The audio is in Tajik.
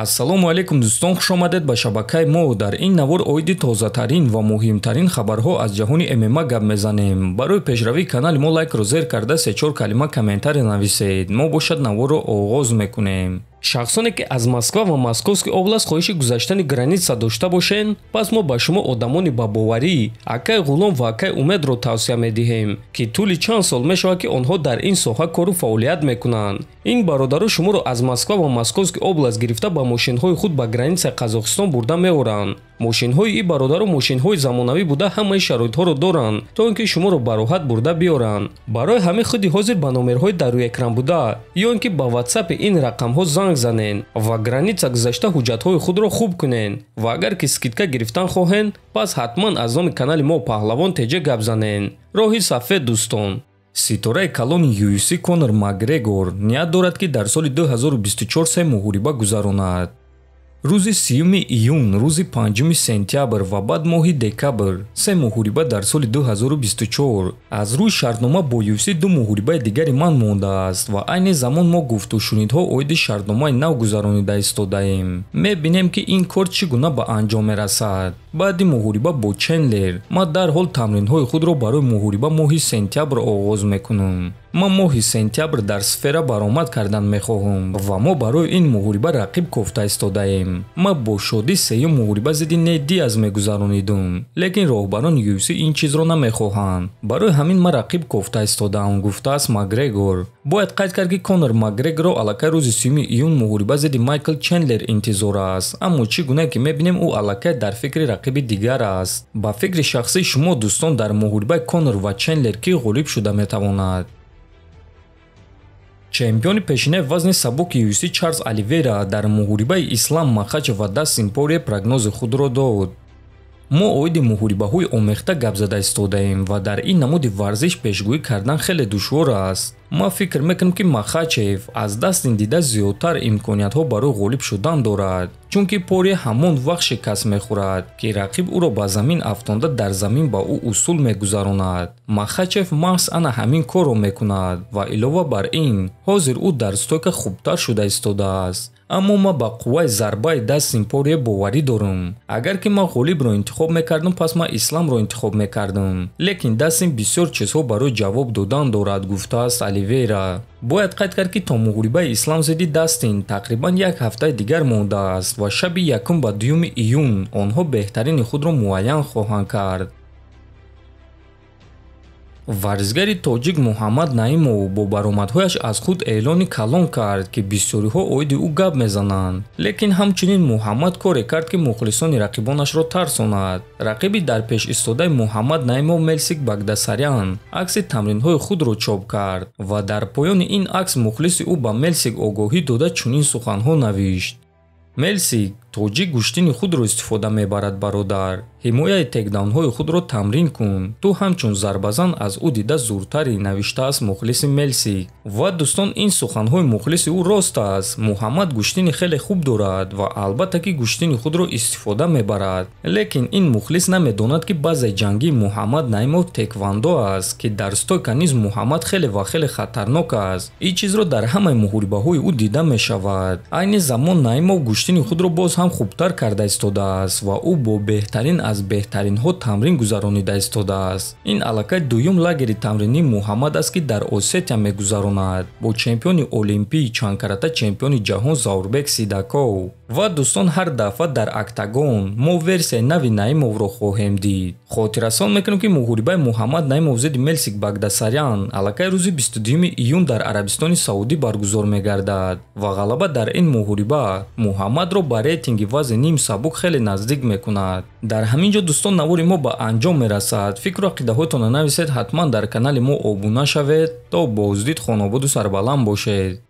ассалому алайкум дӯстон хушомадед ба шабакаи мо дар ин навор оиди тозатарин ва муҳимтарин хабарҳо аз ҷаҳони мма гап мезанем. Барои пешравии канали мо лайкро зер карда сечор калима комментаре нависед. Мо бошад наворро оғоз мекунем шахсоне ки аз москва ва московский област хоҳиши гузаштани граница дошта бошед пас мо ба шумо одамони бабоварӣ акай ғулом ва акай умедро тавсия медиҳем ки тӯли чанд сол мешавад ки онҳо дар ин соҳа кору фаъолият мекунанд. Ин бародару шуморо аз москва ва московский област гирифта ба мошинҳои худ ба границаи қазоқистон бурда меоранд мошинҳои ин бародару мошинҳои замонавӣ буда ҳамаи шароитҳоро доранд то ин ки шуморо ба роҳат бурда биёранд. Барои ҳамин худи ҳозир ба номерҳои дар рӯекран буда ё ин ки ба ватсапи ин рақамҳо занг занед ва граница гузашта ҳуҷҷатҳои худро хуб кунед. Ва агар ки скидка гирифтан хоҳед пас ҳатман аз номи канали мо паҳлавон теҷа гап занед. Роҳи сафед дӯстон. Ситораи калони ufc конор макгрегор ният дорад ки дар соли 2024 се муҳориба гузаронад рӯзи сюми июн рӯзи панҷуми сентябр ва баъд моҳи декабр се муҳориба дар соли 2024 аз рӯи шартнома бо юфс ду муҳорибаи дигари ман мондааст ва айни замон мо гуфтушунидҳо оиди шартномаи нав гузаронида истодаем. Мебинем ки ин кор чӣ гуна ба анҷом мерасад баъди муҳориба бо ченлер ман дарҳол тамринҳои худро барои муҳориба моҳи сентябр оғоз мекунам. Ман моҳи сентябр дар сфера баромад кардан мехоҳам ва мо барои ин муҳориба рақиб кофта истодаем. Ман бо шодӣ сеюм муҳориба зидди нед диаз мегузаронидум лекин роҳбарони юфс ин чизро намехоҳанд. Барои ҳамин ман рақиб кофта истодаам гуфтааст макгрегор. Бояд қайд кард ки конор макгрегорро аллакай рӯзи сюми июн муҳориба зидди майкл чендлер интизор аст. Аммо чӣ гуна ки мебинем ӯ аллакай дар фикри рақиби дигар аст. Ба фикри шахсии шумо дӯстон дар муҳорибаи конор ва чендлер кӣ ғолиб шуда метавонад? Чемпиони пешинаи вазни сабуки юси чарлз оливера дар муҳорибаи ислам махачев ва дастин порие прогнози худро дод мо оиди муҳорибаҳои омехта гап зада истодаем ва дар ин намуди варзиш пешгӯӣ кардан хеле душвор аст. Ман фикр мекунам ки махачев аз дастин дида зиёдтар имкониятҳо барои ғолиб шудан дорад чунки пори ҳамон вақт шикаст мехӯрад ки рақиб ӯро ба замин афтонда дар замин ба ӯ усул мегузаронад. Махачев маҳз ана ҳамин корро мекунад ва илова бар ин ҳозир ӯ дар стойка хубтар шуда истодааст аммо ман ба қувваи зарбаи дастин порие боварӣ дорам. Агар ки ман ғолибро интихоб мекардам пас ман исламро интихоб мекардам. Лекин дастин бисёр чизҳо барои ҷавоб додан дорад гуфтааст оливера бояд қайд кард ки то муғрибаи ислам зидди дастин тақрибан як ҳафтаи дигар мондааст ва шаби якум ба дуюми июн онҳо беҳтарини худро муайян хоҳанд кард варзигари тоҷик муҳаммад наимов бо баромадҳояш аз худ эълони калон кард ки бисёриҳо оиди ӯ гап мезананд. Лекин ҳамчунин муҳаммад коре кард ки мухлисони рақибонашро тарсонад рақиби дар пеш истодаи муҳаммад наимов мелсик багдасарян акси тамринҳои худро чоп кард ва дар поёни ин акс мухлиси ӯ ба мелсик огоҳӣ дода чунин суханҳо навишт. Мелсик тоҷик гӯштини худро истифода мебарад бародар. ҳимояи текдаунҳои худро тамрин кун. ту ҳамчун зарбазан аз ӯ дида зуртарӣ навиштааст мухлиси мелсик ва дӯстон ин суханҳои мухлиси ӯ рост аст. муҳаммад гӯштини хеле хуб дорад ва албатта ки гӯштини худро истифода мебарад. лекин ин мухлис намедонад ки баъзе ҷангии муҳаммад наимов теквандо аст ки дар стойка низ муҳаммад хеле ва хеле хатарнок аст. ин чизро дар ҳамаи муҳорибаҳои ӯ дида мешавад. айни замон наимов гӯштини худро боз ҳам хубтар карда истодааст ва ӯ бо беҳтарин аз беҳтаринҳо тамрин гузаронида истодааст. Ин аллакай дуюм лагери тамринии муҳаммад аст ки дар осетия мегузаронад. Бо чемпиони олимпӣ чандкарата чемпиони ҷаҳон заурбек сидаков ва дӯстон ҳар дафъа дар октагон мо версияи нави наимовро хоҳем дид. Хотиррасон мекунем ки муҳорибаи муҳаммад наимов зидди мелсик багдасарян аллакай рӯзи 22 июн дар арабистони саудӣ баргузор мегардад ва ғалаба дар ин муҳориба муҳаммадро ба рейтинги вазни ним сабук хеле наздик мекунад. Дар ҳамин ҷо дӯстон навори мо ба анҷом мерасад. Фикру ақидаҳоятонро нависед ҳатман дар канали мо обуна шавед то боздид хонободу сарбаланд бошед